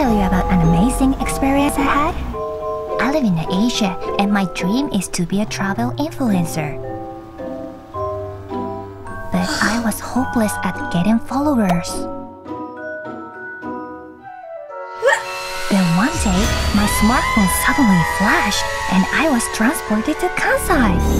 tell you about an amazing experience I had? I live in Asia and my dream is to be a travel influencer. But I was hopeless at getting followers. Then one day, my smartphone suddenly flashed and I was transported to Kansai.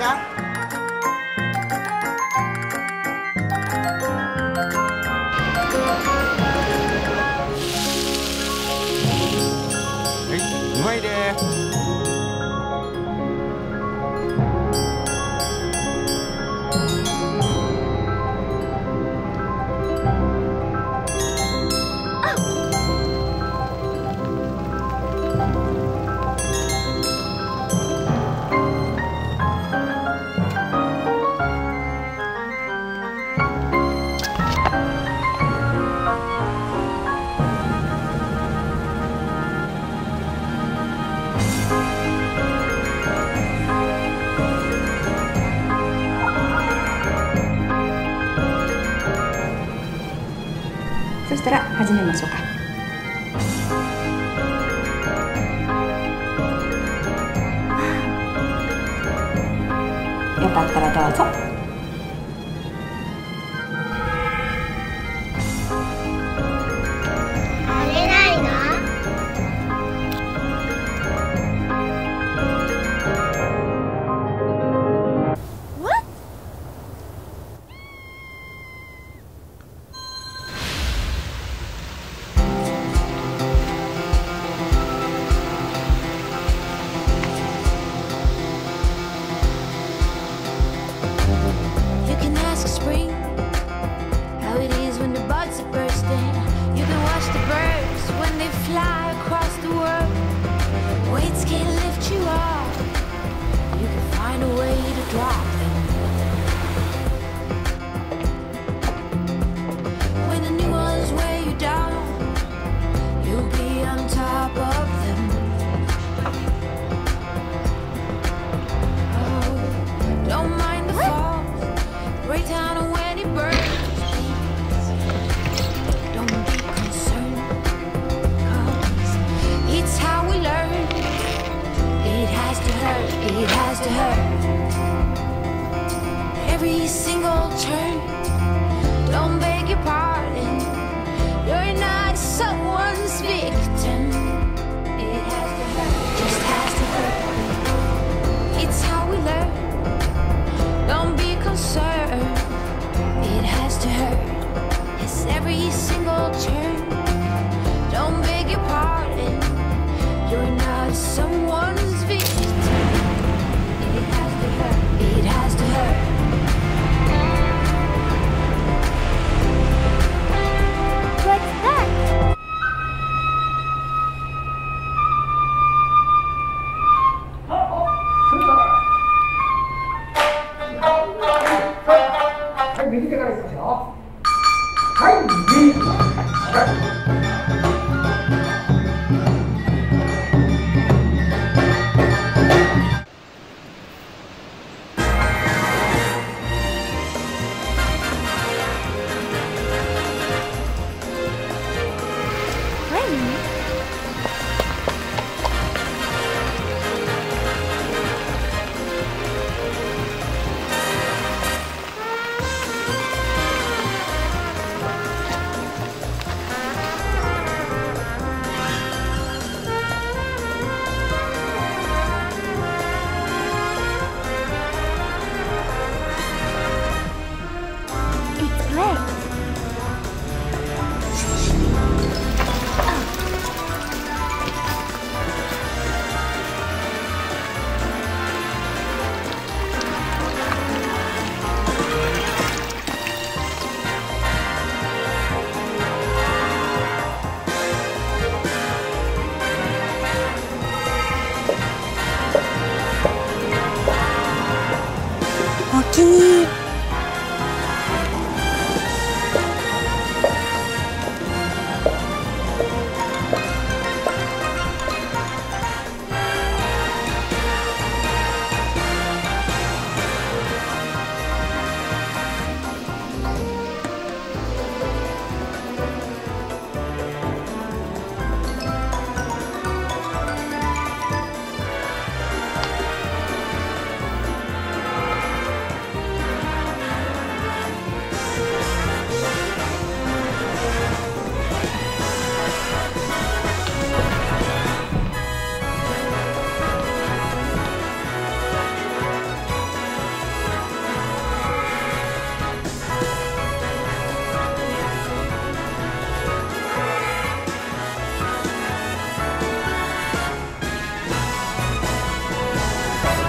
れ始めましょうか。よかったらどうぞ。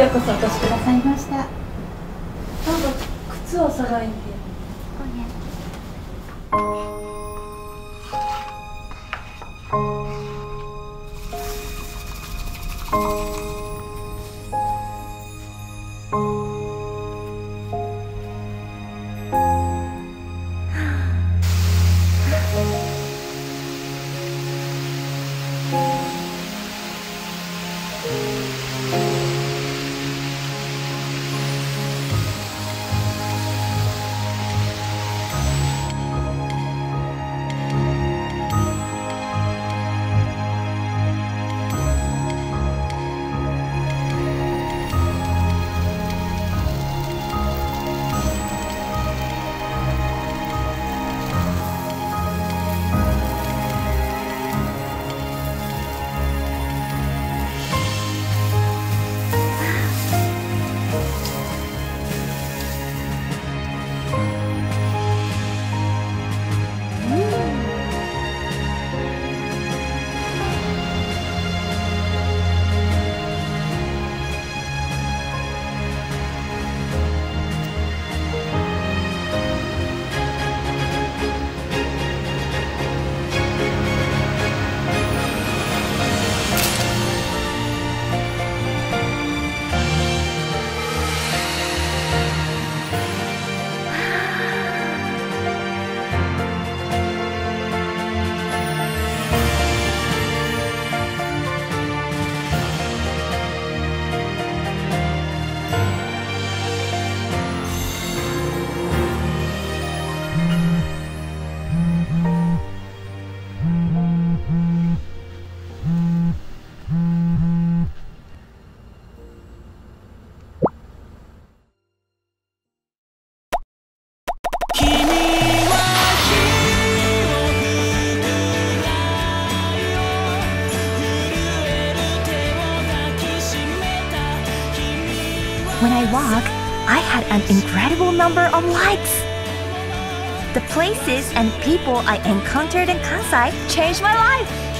ようこそお越しくださいました。どうぞ靴を揃えて I I had an incredible number of likes. The places and people I encountered in Kansai changed my life.